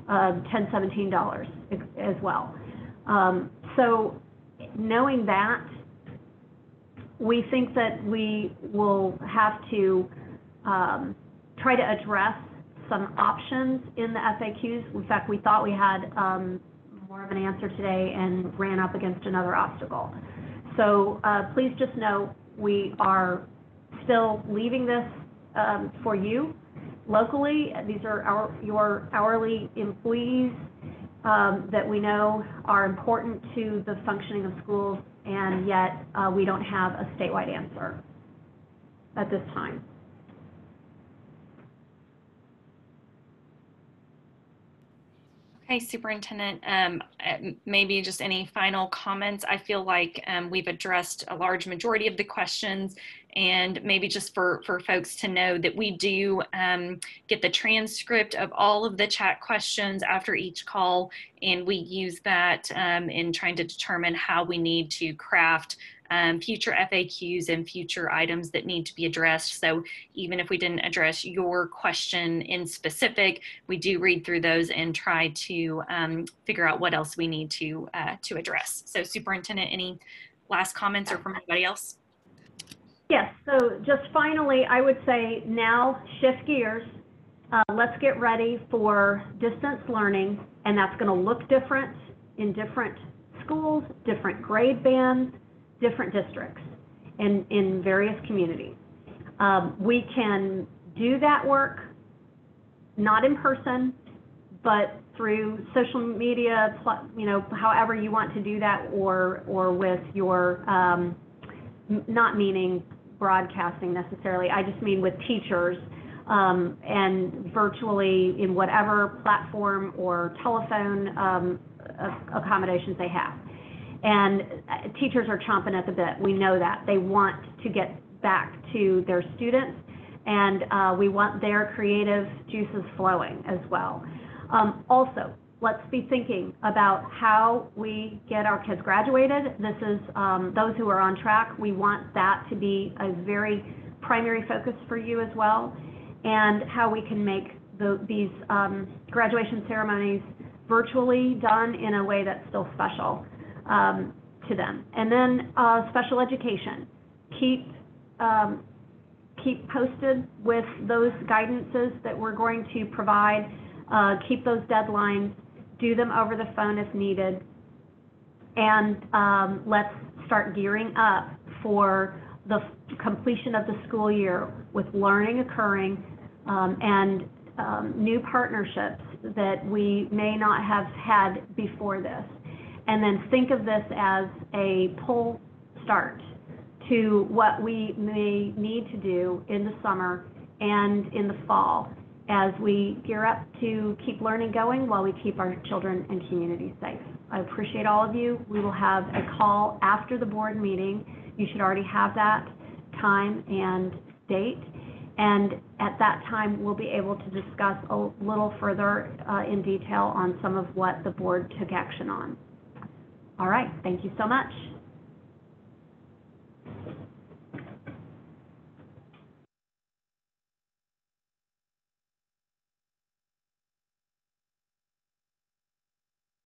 S1: uh, 1017 dollars as well. Um, so knowing that, we think that we will have to um, try to address some options in the FAQs. In fact, we thought we had um, more of an answer today and ran up against another obstacle. So uh, please just know we are still leaving this um, for you locally. These are our, your hourly employees um, that we know are important to the functioning of schools, and yet uh, we don't have a statewide answer at this time.
S6: Okay, Superintendent, um, uh, maybe just any final comments? I feel like um, we've addressed a large majority of the questions and maybe just for, for folks to know that we do um, get the transcript of all of the chat questions after each call, and we use that um, in trying to determine how we need to craft um, future FAQs and future items that need to be addressed. So even if we didn't address your question in specific, we do read through those and try to um, figure out what else we need to uh, to address. So Superintendent, any last comments or from anybody else?
S1: Yes, so just finally, I would say now shift gears. Uh, let's get ready for distance learning, and that's going to look different in different schools, different grade bands, different districts, and in various communities. Um, we can do that work not in person, but through social media, you know, however you want to do that, or, or with your, um, not meaning broadcasting necessarily, I just mean with teachers, um, and virtually in whatever platform or telephone, um, accommodations they have. And uh, teachers are chomping at the bit. We know that. They want to get back to their students, and uh, we want their creative juices flowing as well. Um, Also, let's be thinking about how we get our kids graduated. This is, um, those who are on track, we want that to be a very primary focus for you as well, and how we can make the- these um, graduation ceremonies virtually done in a way that's still special um, to them. And then, uh, special education. Keep, um, keep posted with those guidances that we're going to provide. Uh, keep those deadlines, do them over the phone if needed. And, um, let's start gearing up for the completion of the school year with learning occurring, um, and, um, new partnerships that we may not have had before this and then think of this as a pull start to what we may need to do in the summer and in the fall as we gear up to keep learning going while we keep our children and community safe. I appreciate all of you. We will have a call after the board meeting. You should already have that time and date. And at that time, we'll be able to discuss a little further uh, in detail on some of what the board took action on. All right, thank you so much.